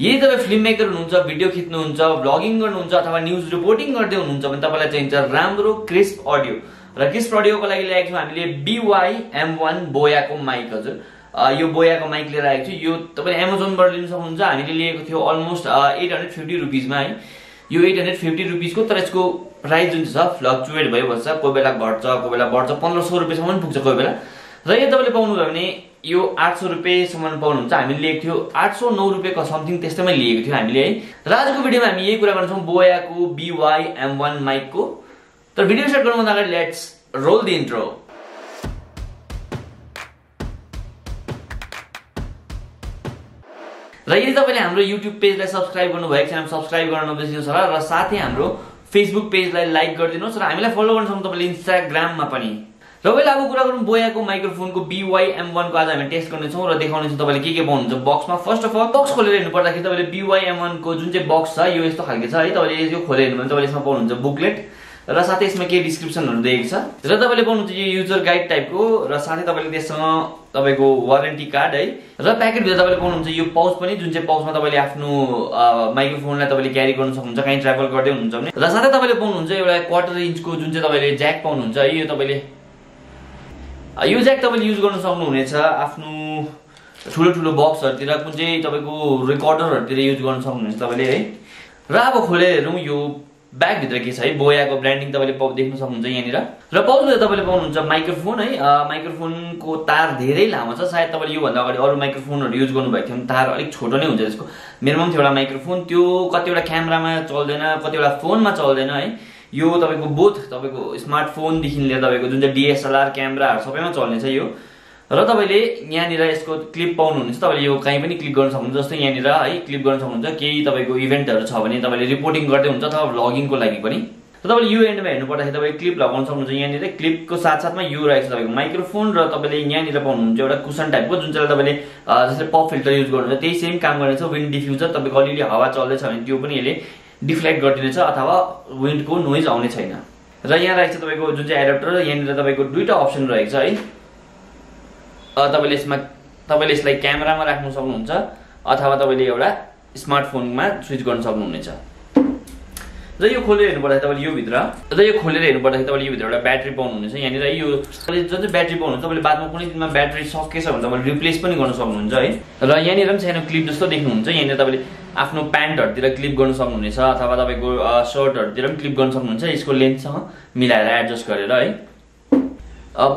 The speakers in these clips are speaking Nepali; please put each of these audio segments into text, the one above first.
यदि तपाईँ फिल्म मेकर हुनुहुन्छ भिडियो खिच्नुहुन्छ भ्लगिङ गर्नुहुन्छ अथवा न्युज रिपोर्टिङ गर्दै हुनुहुन्छ भने तपाईँलाई चाहिन्छ राम्रो क्रिस्प अडियो र क्रिस्प अडियोको लागि ल्याएको छौँ हामीले बिवाई एम वान बोयाको माइक हजुर। यो बोयाको माइक लिएर आएको छु। यो तपाईँले एमाजोनबाट लिन सक्नुहुन्छ। हामीले लिएको थियो अलमोस्ट एट हन्ड्रेड फिफ्टी रुपिसमा है। यो एट हन्ड्रेड फिफ्टी रुपिसको तर यसको प्राइस जुन चाहिँ छ फ्लक्चुएट भइबस्छ। कोही बेला घट्छ कोही बेला बढ्छ। पन्ध्र सौ रुपियाँसम्म पुग्छ कोही बेला। र यो तपाईँले पाउनुभयो भने यो आठ सौ रुपियाँसम्म पाउनुहुन्छ हामीले लिएको थियो आठ सौ नौ रुपियाँको समथिङ त्यस्तैमै लिएको थियो हामीले है। र आजको भिडियोमा हामी यही कुरा गर्छौँ बोयाको बिवाई एम वान माइकको तर भिडियो स्टार्ट गर्नुभन्दा अगाडि लेट्स रोल द इन्ट्रो र यदि तपाईँले हाम्रो युट्युब पेजलाई सब्सक्राइब गर्नुभएको छैन सब्सक्राइब गर्न नबिर्सिनुहोस् होला र साथै हाम्रो फेसबुक पेजलाई लाइक गरिदिनुहोस् र हामीलाई फलो गर्न सक्नु तपाईँले इन्स्टाग्राममा पनि र पहिला अब कुरा गरौँ बोयाको माइक्रोफोनको बिवाई एम वानको आज हामी टेस्ट गर्नेछौँ र देखाउनेछौँ तपाईँले के के पाउनुहुन्छ बक्समा। फर्स्ट अफ अल बक्स खोलेर हेर्नु पर्दाखेरि तपाईँले बिवाई एम वानको जुन चाहिँ बक्स छ यो यस्तो खालको छ है। तपाईँले यो खोलेर हेर्नु भने तपाईँले यसमा पाउनुहुन्छ बुकलेट र साथै यसमा केही डिस्क्रिप्सनहरू दिएको छ। र तपाईँले पाउनुहुन्छ यो युजर गाइड टाइपको र साथै तपाईँले त्यससँग तपाईँको वारेन्टी कार्ड है। र प्याकेटभित्र तपाईँले पाउनुहुन्छ यो पाउच पनि जुन चाहिँ पाउचमा तपाईँले आफ्नो माइक्रोफोनलाई तपाईँले क्यारी गर्न सक्नुहुन्छ कहीँ ट्राभल गर्दै हुनुहुन्छ भने। र साथै तपाईँले पाउनुहुन्छ एउटा क्वार्टर इन्चको जुन चाहिँ तपाईँले ज्याक पाउनुहुन्छ है यो तपाईँले यो ज्याक तपाईँले युज गर्न सक्नुहुनेछ आफ्नो ठुलो ठुलो बक्सहरूतिर कुन चाहिँ तपाईँको रेकर्डरहरूतिर युज गर्न सक्नुहुनेछ तपाईँले है? र अब खोलेर हेरौँ यो ब्यागभित्र के छ है? बोयाको ब्रान्डिङ तपाईँले देख्न सक्नुहुन्छ यहाँनिर। र पाउचभित्र तपाईँले पाउनुहुन्छ माइक्रोफोन है? माइक्रोफोनको तार धेरै लामो छ। सायद तपाईँले योभन्दा अगाडि अरू माइक्रोफोनहरू युज गर्नुभएको थियो भने तार अलिक छोटो नै हुन्छ त्यसको। मेरोमा पनि थियो एउटा माइक्रोफोन त्यो कतिवटा क्यामेरामा चल्दैन कतिवटा फोनमा चल्दैन है? यो तपाईँको बोथ तपाईँको स्मार्टफोनदेखि लिएर तपाईँको जुन चाहिँ डिएसएलआर क्यामेराहरू सबैमा चल्ने छ यो। र तपाईँले यहाँनिर यसको क्लिप पाउनुहुन्छ तपाईँले यो कहीँ पनि क्लिक गर्न सक्नुहुन्छ जस्तै यहाँनिर है क्लिप गर्न सक्नुहुन्छ केही तपाईँको इभेन्टहरू छ भने तपाईँले रिपोर्टिङ गर्दै हुन्छ अथवा भ्लगिङको लागि पनि। र तपाईँले यो एन्डमा हेर्नु पर्दाखेरि तपाईँ क्लिप लगाउन सक्नुहुन्छ यहाँनिर। क्लिपको साथसाथमा यो रहेको छ तपाईँको माइक्रोफोन र तपाईँले यहाँनिर पाउनुहुन्छ एउटा कुसन टाइपको जुन चाहिँ तपाईँले जस्तै पप फिल्टर युज गर्नुहुन्छ त्यही सेम काम गर्नेछ विन्ड डिफ्युजर तपाईँको अलिअलि हावा चल्दैछ भने त्यो पनि यसले डिफ्लेक्ट गरिदिनेछ अथवा विन्डको नोइज आउने छैन। र यहाँ रहेको छ तपाईँको जुन चाहिँ एडाप्टर यहाँनिर तपाईँको दुईवटा अप्सन रहेको छ है। तपाईँले यसमा तपाईँले यसलाई क्यामेरामा राख्नु सक्नुहुन्छ अथवा तपाईँले एउटा स्मार्टफोनमा स्विच गर्न सक्नुहुनेछ। र यो खोलेर हेर्नु पर्दाखेरि तपाईँले यो भित्र र यो खोलेर हेर्नु पर्दाखेरि तपाईँले यो भित्र एउटा ब्याट्री पाउनुहुनेछ। यहाँनिर यो तपाईँले जुन चाहिँ ब्याट्री पाउनुहुन्छ तपाईँले बादमा कुनै दिनमा ब्याट्री सकेछ भने तपाईँले रिप्लेस पनि गर्न सक्नुहुन्छ है। र यहाँनिर पनि सानो क्लिप जस्तो देख्नुहुन्छ। यहाँनिर तपाईँले आफ्नो प्यान्टहरूतिर क्लिप गर्न सक्नुहुनेछ अथवा तपाईँको सर्टहरूतिर पनि क्लिप गर्न सक्नुहुन्छ यसको लेन्थसँग मिलाएर एडजस्ट गरेर है।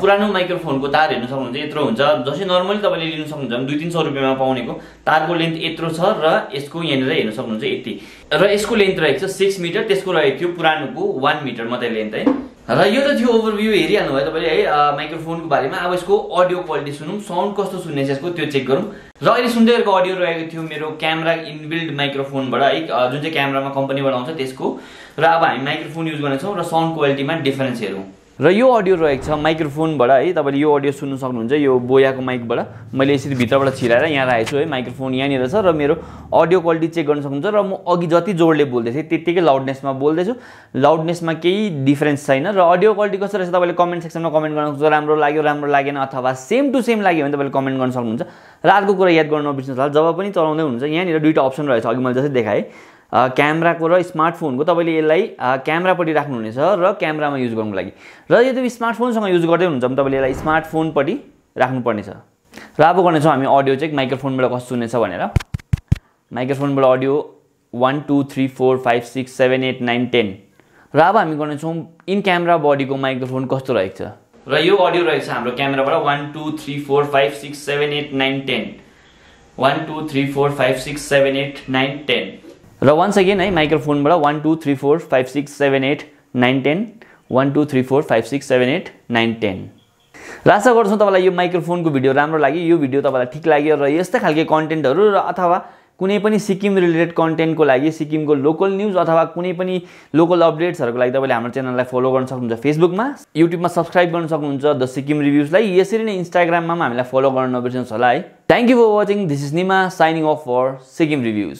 पुरानो माइक्रोफोनको तार हेर्नु सक्नुहुन्छ यत्रो हुन्छ। जसै नर्मली तपाईँले लिनु सक्नुहुन्छ भने दुई तिन सौ रुपियाँमा पाउनेको तारको लेन्थ यत्रो छ र यसको यहाँनिर हेर्नु सक्नुहुन्छ यति। र यसको लेन्थ रहेको छ सिक्स मिटर त्यसको रहेको थियो पुरानोको वान मिटर मात्रै लेन्थ है। र यो त थियो ओभरभ्यू हेरिहाल्नु भयो तपाईँले है माइक्रोफोनको बारेमा। अब यसको अडियो क्वालिटी सुनौँ। साउन्ड कस्तो सुन्ने छ यसको त्यो चेक गरौँ। र अहिले सुन्दै गरेको अडियो रहेको थियो मेरो क्यामेरा इनबिल्ड माइक्रोफोनबाट है जुन चाहिँ क्यामेरामा कम्पनीबाट आउँछ त्यसको। र अब हामी माइक्रोफोन युज गर्नेछौँ र साउन्ड क्वालिटीमा डिफरेन्स हेरौँ। र यो अडियो रहेको छ माइक्रोफोनबाट है तपाईँले यो अडियो सुन्नु सक्नुहुन्छ यो बोयाको माइकबाट। मैले यसरी भित्रबाट छिराएर यहाँ राखेको छु है माइक्रोफोन यहाँनिर छ र मेरो अडियो क्वालिटी चेक गर्न सक्नुहुन्छ र म अघि जति जोडले बोल्दै थिएँ त्यत्तिकै लाउडनेसमा बोल्दैछु। लाउडनेसमा केही डिफरेन्स छैन र अडियो क्वालिटी कस्तो रहेछ तपाईँले कमेन्ट सेक्सनमा कमेन्ट गर्न सक्नुहुन्छ राम्रो लाग्यो राम्रो लागेन अथवा सेम टु सेम लाग्यो भने तपाईँले कमेन्ट गर्न सक्नुहुन्छ। र अर्को कुरा याद गर्न नबिर्सिनुहोस् होला जब पनि चलाउँदै हुनुहुन्छ यहाँनिर दुईवटा अप्सन रहेछ अघि मैले जस्तै देखाएँ। क्यामेराको र स्मार्टफोनको तपाईँले यसलाई क्यामेरापट्टि राख्नुहुनेछ र क्यामेरामा युज गर्नुको लागि। र यदि स्मार्टफोनसँग युज गर्दै हुनुहुन्छ भने तपाईँले यसलाई स्मार्टफोनपट्टि राख्नुपर्नेछ। र अब गर्नेछौँ हामी अडियो चाहिँ माइक्रोफोनबाट कस्तो सुन्नेछ भनेर। माइक्रोफोनबाट audio one two three four five six seven eight nine ten. र अब हामी गर्नेछौँ इन क्यामेरा बडीको माइक्रोफोन कस्तो रहेको छ र यो अडियो रहेको छ हाम्रो क्यामेराबाट one two three four five six seven eight nine ten. One two three four five six seven eight nine ten. र वान्स अगेन है माइक्रोफोनबाट one two three four five six seven eight nine ten one two three four five six seven eight nine ten र आशा गर्छौँ तपाईँलाई यो माइक्रोफोनको भिडियो राम्रो लाग्यो। यो भिडियो तपाईँलाई ठिक लाग्यो र यस्तै खालके कन्टेन्टहरू र अथवा कुनै पनि सिक्किम रिलेटेड कन्टेन्टको लागि सिक्किमको लोकल न्युज अथवा कुनै पनि लोकल अपडेट्सहरूको लागि तपाईँले हाम्रो च्यानललाई फलो गर्न सक्नुहुन्छ। फेसबुकमा युट्युबमा सब्सक्राइब गर्न सक्नुहुन्छ। द सिक्किम रिभ्युजलाई यसरी नै इन्स्टाग्राममा पनि हामीलाई फलो गर्न नबिर्सिनुहोस् होला है। Thank you for watching this is Nima signing off for Sikkim reviews